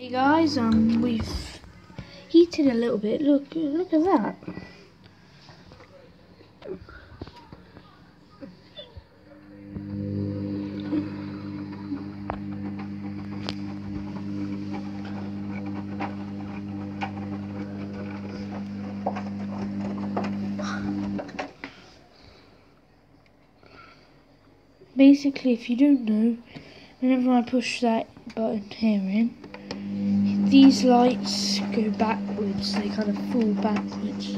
Hey guys, um, we've heated a little bit. Look, look at that. Basically, if you don't know, whenever I push that button here in, these lights go backwards, they kind of fall backwards.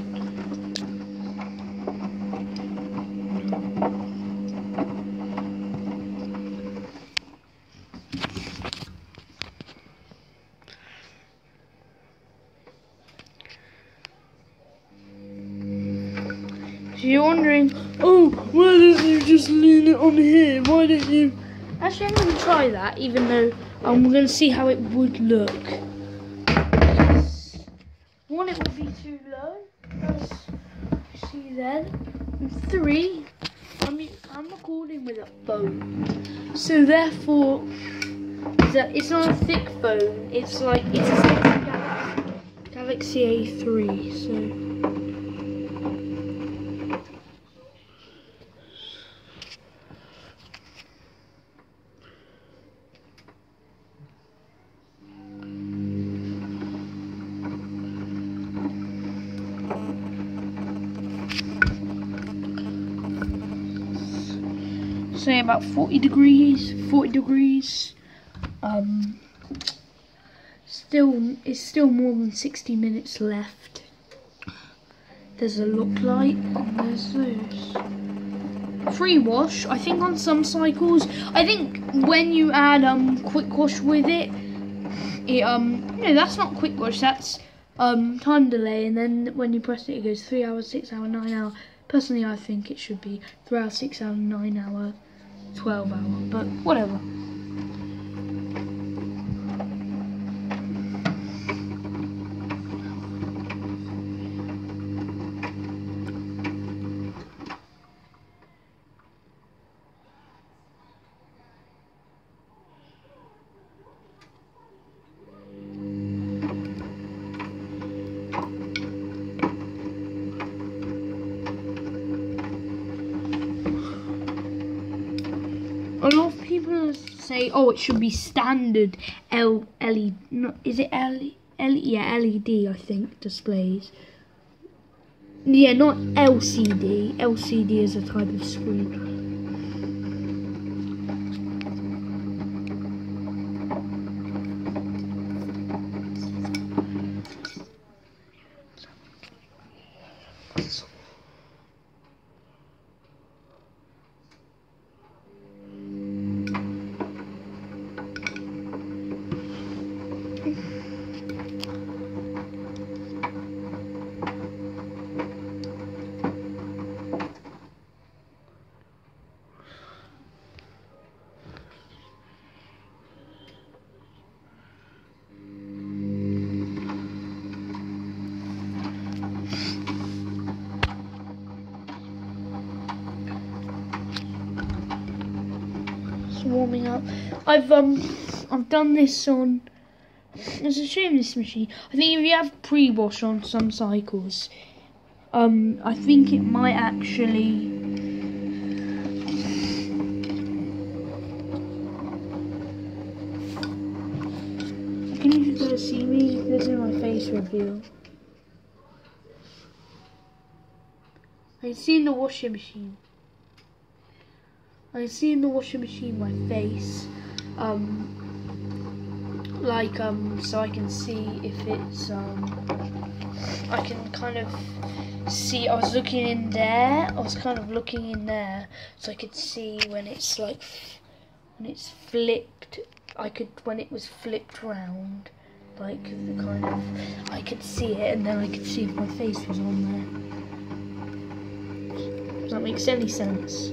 So you're wondering, oh, why don't you just lean it on here? Why don't you? Actually, I'm going to try that, even though I'm going to see how it would look. One, it would be too low, as see then. And three, I'm, I'm recording with a phone. So therefore, it's, it's not a thick phone, it's like, it's a Galaxy, Galaxy A3, so... say about 40 degrees 40 degrees um still it's still more than 60 minutes left. There's a look light and there's those pre-wash I think on some cycles. I think when you add um quick wash with it it um no that's not quick wash that's um time delay. And then when you press it it goes three hours six hour nine hour personally I think it should be three hour six hour nine hour 12 hour, but whatever. A lot of people say, oh, it should be standard L LED. No, is it L L yeah LED? I think displays. Yeah, not LCD. LCD is a type of screen. Warming up. I've um I've done this on it's a shame this machine. I think if you have pre-wash on some cycles, um I think it might actually Can you guys see me? This is my face reveal. I see in the washing machine. I see in the washing machine my face, um, like, um, so I can see if it's, um, I can kind of see, I was looking in there, I was kind of looking in there, so I could see when it's like, when it's flipped, I could, when it was flipped round, like, the kind of, I could see it, and then I could see if my face was on there. Does that make any sense?